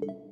Stop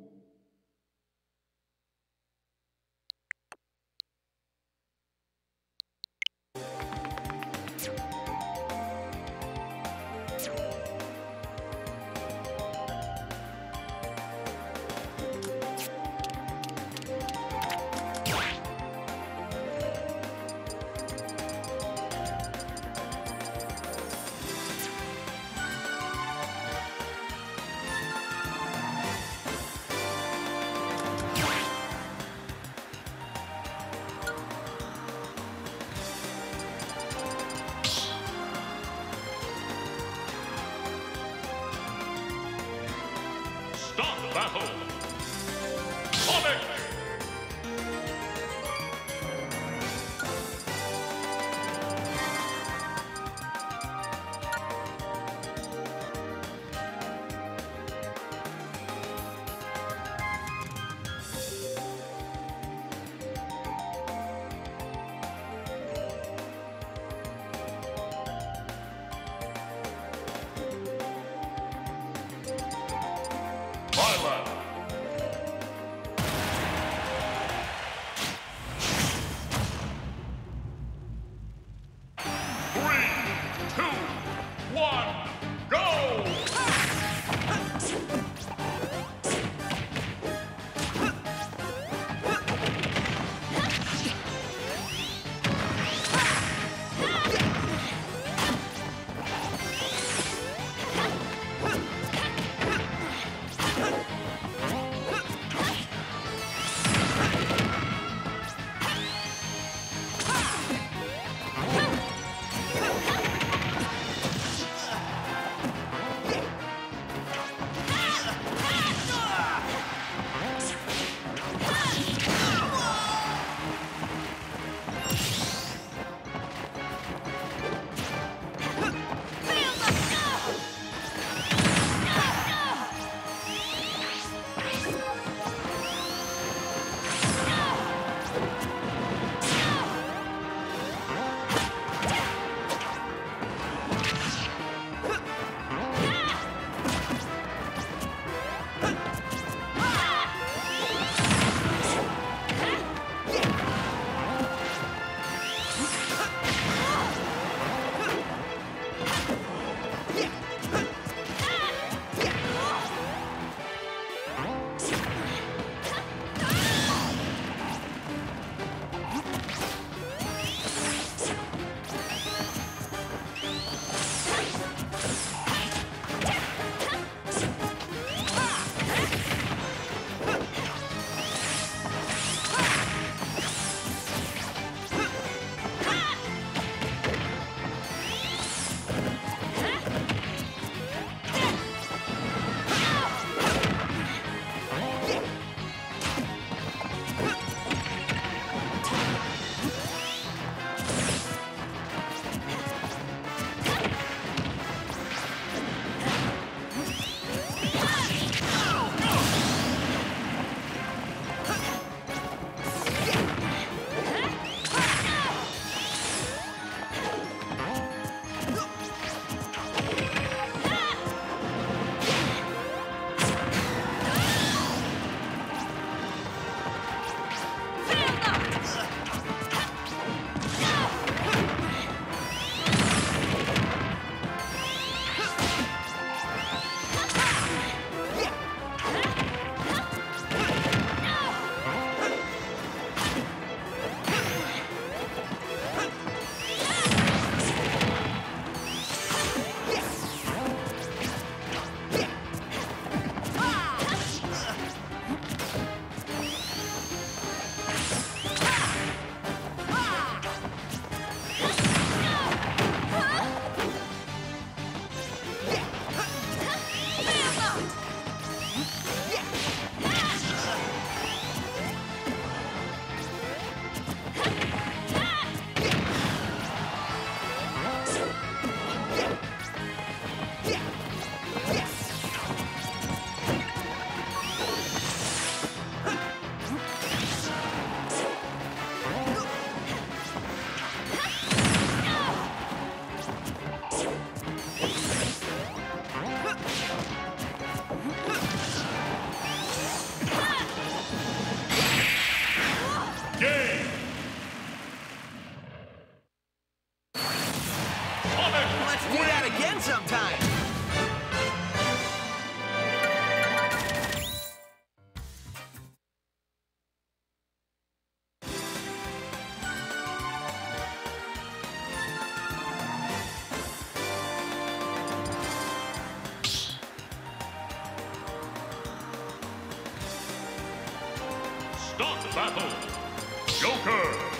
Violet! Fun sometime. Start battle. Joker.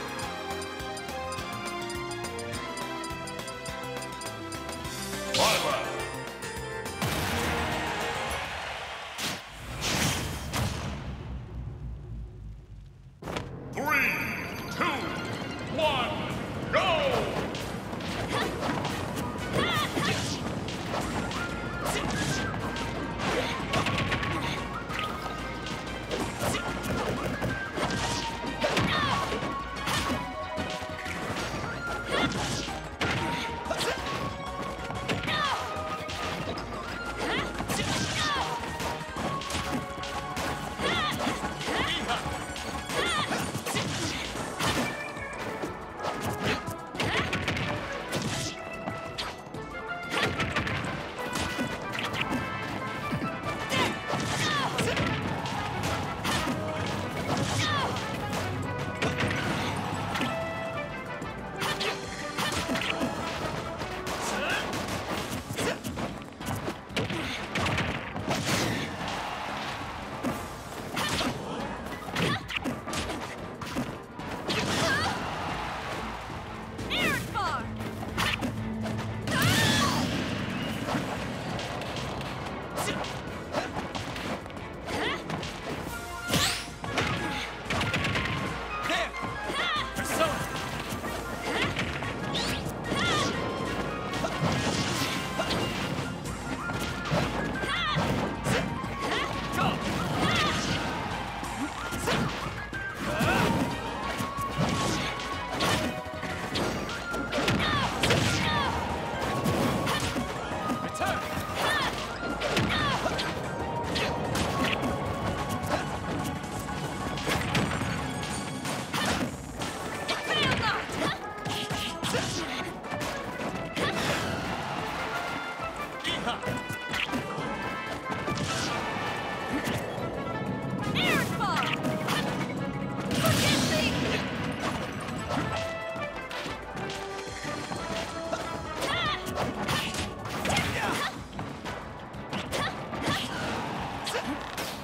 Huh?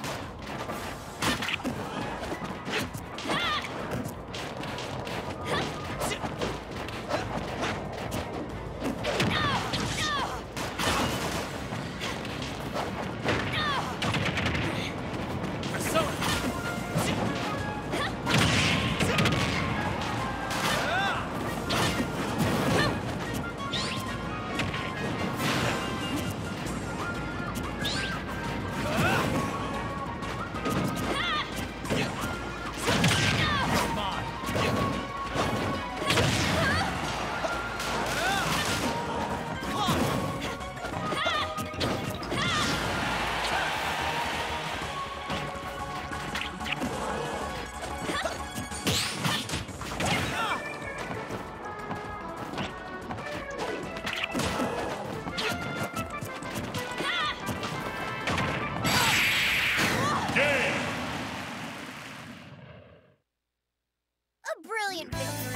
Alien